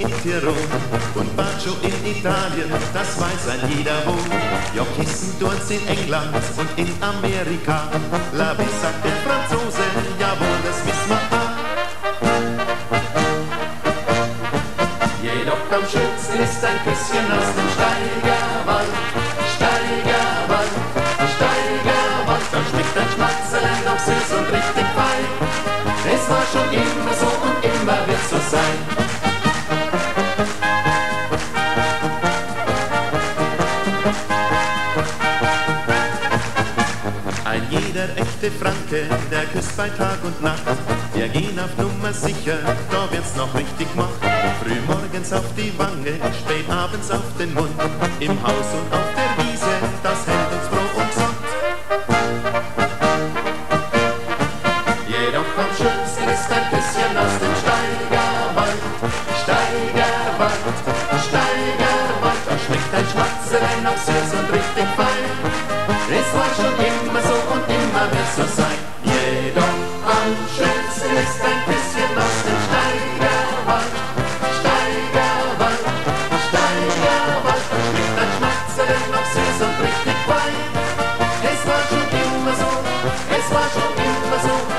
in Tirol und Bacio in Italien, das weiß ein jeder wo. Ja, Kissendurz in England und in Amerika. La wie sagt der Franzose, jawohl, das wissen wir auch. Jedoch am schönsten ist ein Küsschen aus dem Steigerwald, sein. Ein jeder echte Franke, der küsst bei Tag und Nacht. Wir gehen auf Nummer sicher, da wird's noch richtig gemacht. Frühmorgens auf die Wange, spät abends auf den Mund. Im Haus und auf der Wiese, das hält Steigerwald, da schmeckt ein Schwarzer Schwarzwein noch süß und richtig fein. Es war schon immer so und immer wird so sein. Jedoch am schönsten ist ein bisschen aus dem Steigerwald. Steigerwald, Steigerwald, da schmeckt ein Schwarzer Schwarzwein noch süß und richtig fein. Es war schon immer so, es war schon immer so.